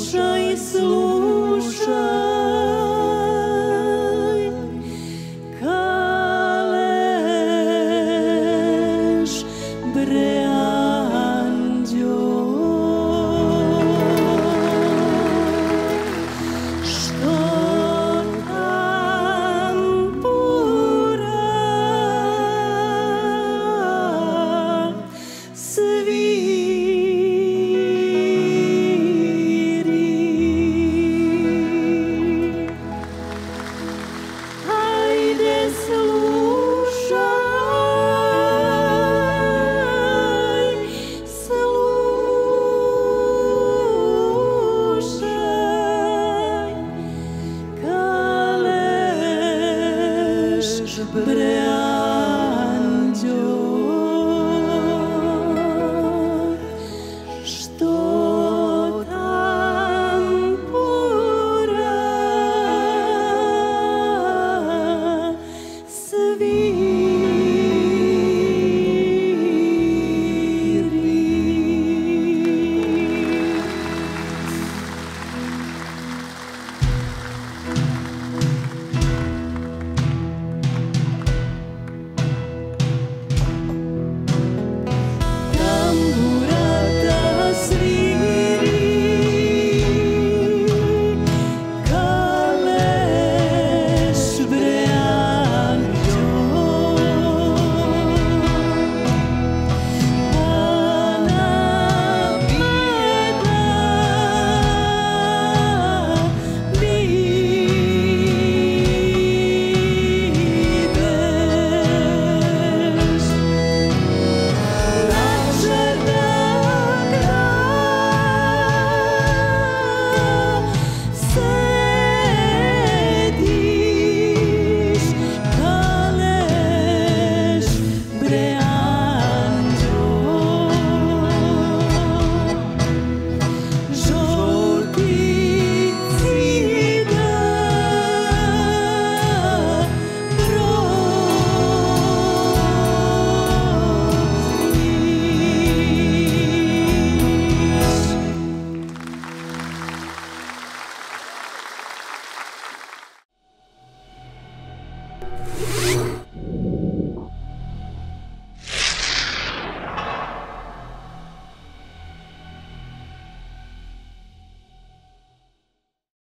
Deixai-se luz. but